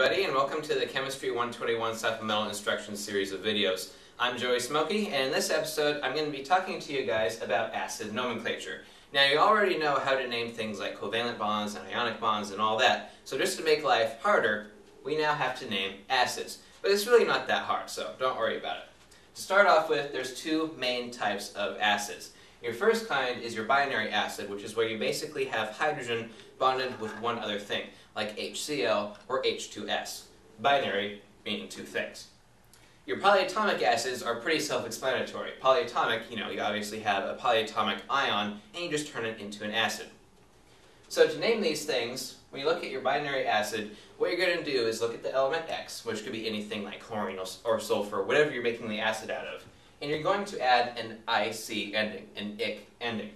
everybody, and welcome to the Chemistry 121 Supplemental Instruction series of videos. I'm Joey Smokey, and in this episode, I'm going to be talking to you guys about acid nomenclature. Now, you already know how to name things like covalent bonds and ionic bonds and all that, so just to make life harder, we now have to name acids. But it's really not that hard, so don't worry about it. To start off with, there's two main types of acids. Your first kind is your binary acid, which is where you basically have hydrogen bonded with one other thing, like HCl or H2S. Binary meaning two things. Your polyatomic acids are pretty self-explanatory. Polyatomic, you know, you obviously have a polyatomic ion, and you just turn it into an acid. So to name these things, when you look at your binary acid, what you're going to do is look at the element X, which could be anything like chlorine or sulfur, whatever you're making the acid out of, and you're going to add an IC ending, an IC ending.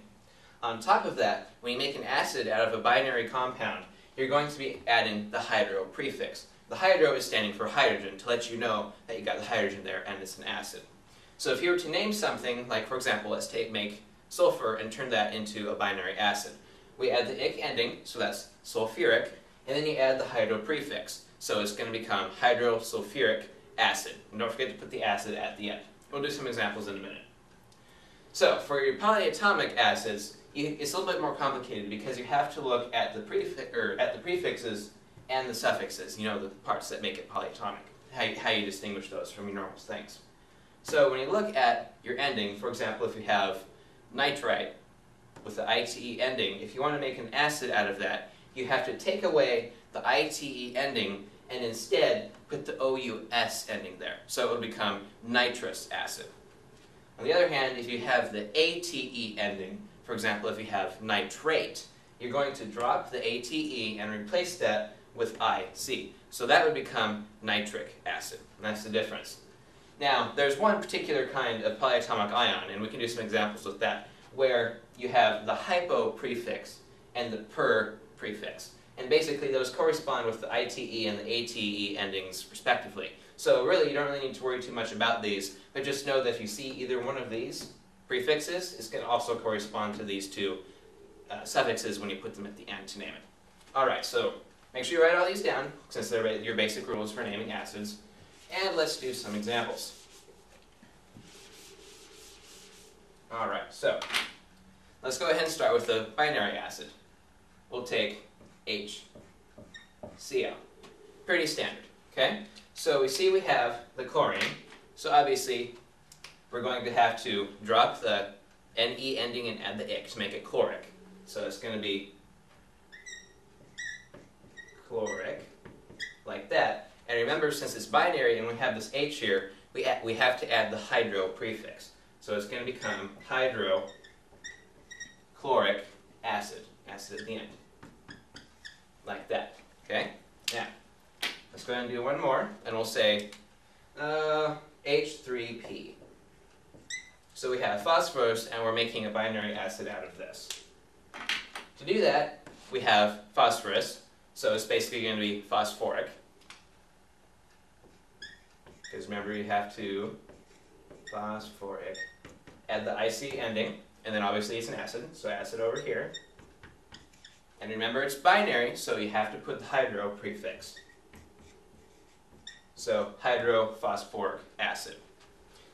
On top of that, when you make an acid out of a binary compound, you're going to be adding the hydro prefix. The hydro is standing for hydrogen to let you know that you got the hydrogen there and it's an acid. So if you were to name something, like for example, let's take make sulfur and turn that into a binary acid. We add the ic ending, so that's sulfuric, and then you add the hydro prefix. So it's going to become hydrosulfuric acid. And don't forget to put the acid at the end. We'll do some examples in a minute. So for your polyatomic acids, it's a little bit more complicated because you have to look at the, prefix, or at the prefixes and the suffixes, you know, the parts that make it polyatomic, how you, how you distinguish those from your normal things. So when you look at your ending, for example, if you have nitrite with the ITE ending, if you want to make an acid out of that, you have to take away the ITE ending and instead put the OUS ending there. So it would become nitrous acid. On the other hand, if you have the ATE ending, for example, if you have nitrate, you're going to drop the ATE and replace that with IC. So that would become nitric acid. And that's the difference. Now, there's one particular kind of polyatomic ion, and we can do some examples with that, where you have the hypo prefix and the per prefix. And basically those correspond with the ITE and the ATE endings respectively. So really you don't really need to worry too much about these, but just know that if you see either one of these prefixes, it's going to also correspond to these two uh, suffixes when you put them at the end to name it. Alright, so make sure you write all these down, since they're your basic rules for naming acids. And let's do some examples. Alright, so let's go ahead and start with the binary acid. We'll take HCl. Pretty standard, okay? So we see we have the chlorine, so obviously we're going to have to drop the NE ending and add the ic to make it chloric. So it's going to be chloric, like that. And remember, since it's binary and we have this H here, we, we have to add the hydro prefix. So it's going to become hydrochloric acid, acid at the end, like that. Okay? Now, let's go ahead and do one more, and we'll say uh, H3P. So we have phosphorus, and we're making a binary acid out of this. To do that, we have phosphorus, so it's basically going to be phosphoric. Because remember, you have to phosphoric, add the IC ending, and then obviously it's an acid, so acid over here. And remember, it's binary, so you have to put the hydro prefix. So hydrophosphoric acid.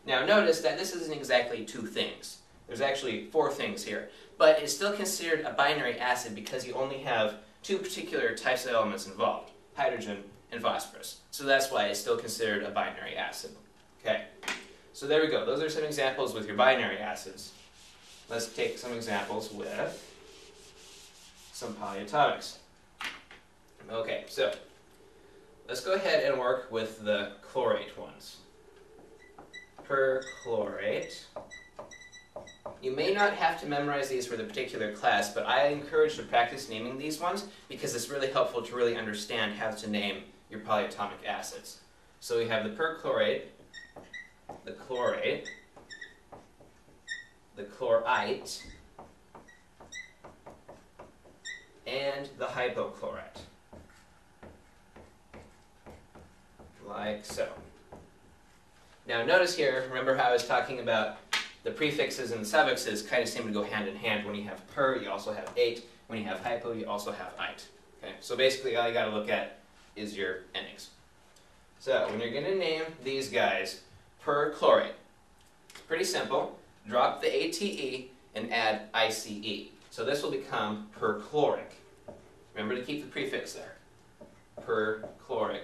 Now notice that this isn't exactly two things. There's actually four things here. But it's still considered a binary acid because you only have two particular types of elements involved, hydrogen and phosphorus. So that's why it's still considered a binary acid. Okay, so there we go. Those are some examples with your binary acids. Let's take some examples with some polyatomics. Okay, so let's go ahead and work with the chlorate ones perchlorate. You may not have to memorize these for the particular class, but I encourage to practice naming these ones because it's really helpful to really understand how to name your polyatomic acids. So we have the perchlorate, the chlorate, the chlorite, and the hypochlorite. Like so. Now notice here, remember how I was talking about the prefixes and the suffixes kind of seem to go hand in hand. When you have per, you also have ate. When you have hypo, you also have ite. Okay, so basically all you got to look at is your endings. So when you're going to name these guys perchlorate, it's pretty simple. Drop the ATE and add ICE. So this will become perchloric. Remember to keep the prefix there. Perchloric.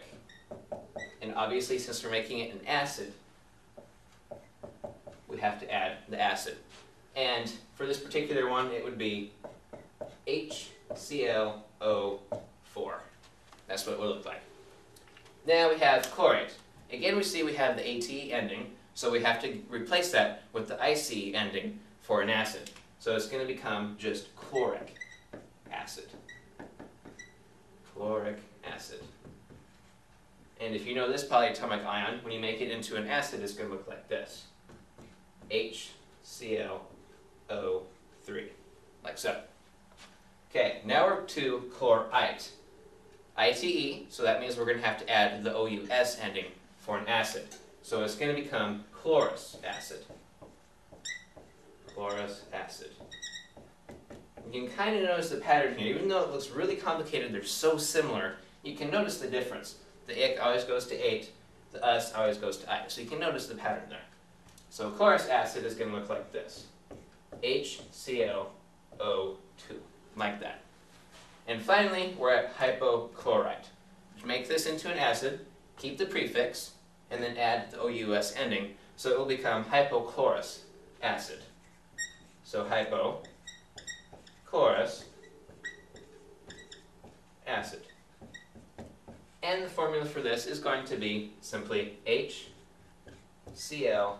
And obviously since we're making it an acid, we have to add the acid. And for this particular one, it would be HClO4. That's what it would look like. Now we have chlorate. Again, we see we have the AT ending, so we have to replace that with the IC ending for an acid. So it's going to become just chloric acid. Chloric acid. And if you know this polyatomic ion, when you make it into an acid, it's going to look like this. HClO3, like so. Okay, now we're to chlorite. ITE, so that means we're going to have to add the OUS ending for an acid. So it's going to become chlorous acid. Chlorous acid. You can kind of notice the pattern here. Even though it looks really complicated, they're so similar, you can notice the difference. The ick always goes to ate, the us always goes to I. So you can notice the pattern there. So chlorous acid is going to look like this. HClO2, like that. And finally, we're at hypochlorite. Make this into an acid, keep the prefix, and then add the OUS ending, so it will become hypochlorous acid. So hypochlorous acid. And the formula for this is going to be simply HClO.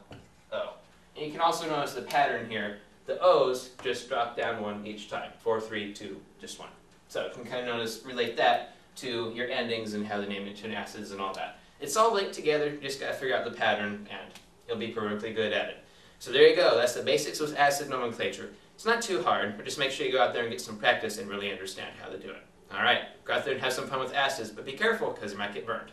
And you can also notice the pattern here. The O's just drop down one each time. Four, three, two, just one. So you can kind of notice, relate that to your endings and how they name it to acids and all that. It's all linked together, you just got to figure out the pattern and you'll be perfectly good at it. So there you go, that's the basics with acid nomenclature. It's not too hard, but just make sure you go out there and get some practice and really understand how to do it. Alright, go out there and have some fun with acids, but be careful because you might get burned.